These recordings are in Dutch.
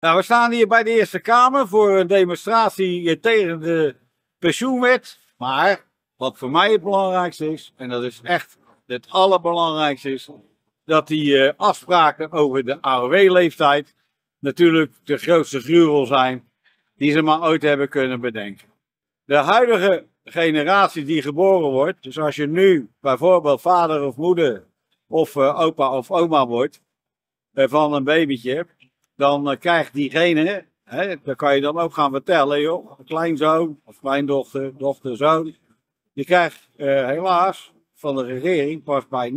Nou, we staan hier bij de Eerste Kamer voor een demonstratie tegen de pensioenwet. Maar wat voor mij het belangrijkste is, en dat is echt het allerbelangrijkste is, dat die eh, afspraken over de AOW-leeftijd natuurlijk de grootste gruwel zijn die ze maar ooit hebben kunnen bedenken. De huidige generatie die geboren wordt, dus als je nu bijvoorbeeld vader of moeder of uh, opa of oma wordt van een babytje, dan uh, krijgt diegene, hè, dan kan je dan ook gaan vertellen, joh, kleinzoon of kleindochter, dochter, zoon, je krijgt helaas van de regering pas bij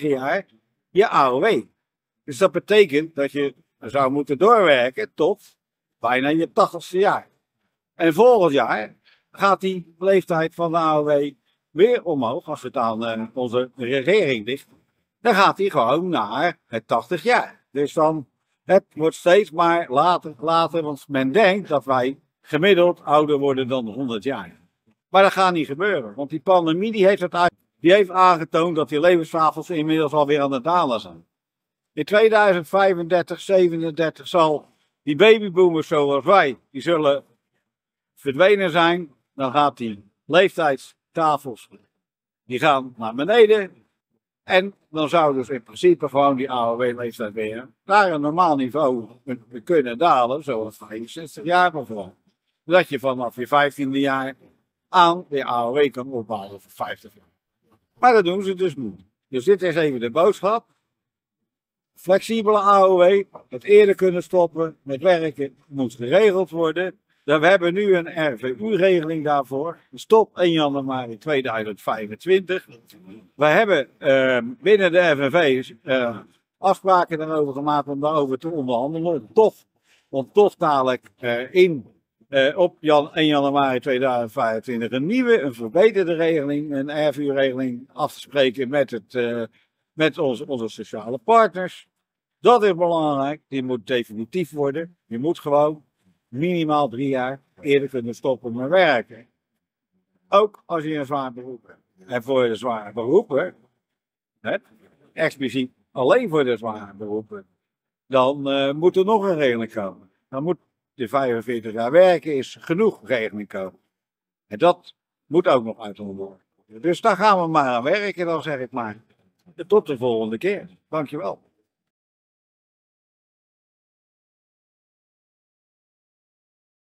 79,9 jaar je AOW. Dus dat betekent dat je zou moeten doorwerken tot bijna je 80ste jaar. En volgend jaar gaat die leeftijd van de AOW weer omhoog, als het aan uh, onze regering ligt. Dan gaat die gewoon naar het 80 jaar. Dus dan, het wordt steeds maar later, later, want men denkt dat wij gemiddeld ouder worden dan 100 jaar. Maar dat gaat niet gebeuren, want die pandemie die heeft, het uit, die heeft aangetoond dat die levenswafels inmiddels alweer aan het dalen zijn. In 2035, 37 zal die babyboomers zoals wij, die zullen verdwenen zijn. Dan gaat die leeftijdstafels, die gaan naar beneden. En dan zou dus in principe gewoon die AOW-leeftijd weer naar een normaal niveau kunnen dalen, zoals 65 jaar bijvoorbeeld. Dat je vanaf je 15e jaar aan de AOW kan opbouwen voor 50 jaar. Maar dat doen ze dus niet. Dus dit is even de boodschap. Flexibele AOW, het eerder kunnen stoppen met werken moet geregeld worden. We hebben nu een RVU-regeling daarvoor. Stop 1 januari 2025. We hebben uh, binnen de FNV uh, afspraken daarover gemaakt om daarover te onderhandelen. Toch, om toch dadelijk uh, in, op jan, 1 januari 2025 een nieuwe, een verbeterde regeling, een RVU-regeling af te spreken met, het, met onze, onze sociale partners. Dat is belangrijk. Die moet definitief worden. Je moet gewoon minimaal drie jaar eerder kunnen stoppen met werken. Ook als je een zwaar beroep hebt. En voor de zware beroepen, hè, expliciet alleen voor de zware beroepen, dan uh, moet er nog een regeling komen. Dan moet de 45 jaar werken is genoeg regeling komen. En dat moet ook nog uitgevoerd worden. Dus daar gaan we maar aan werken, dan zeg ik maar. Tot de volgende keer. Dankjewel.